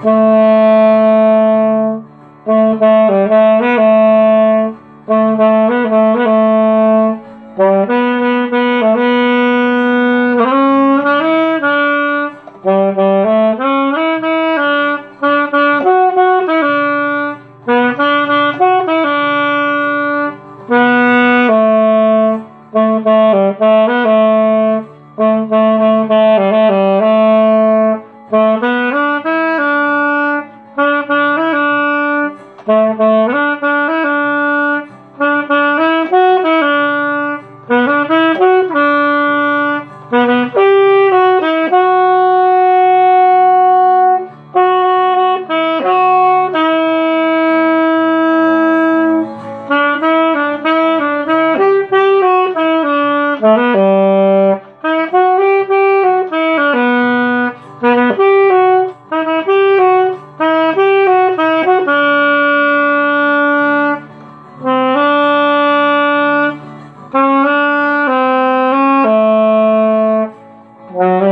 Thank you. thank Música Mm-hmm.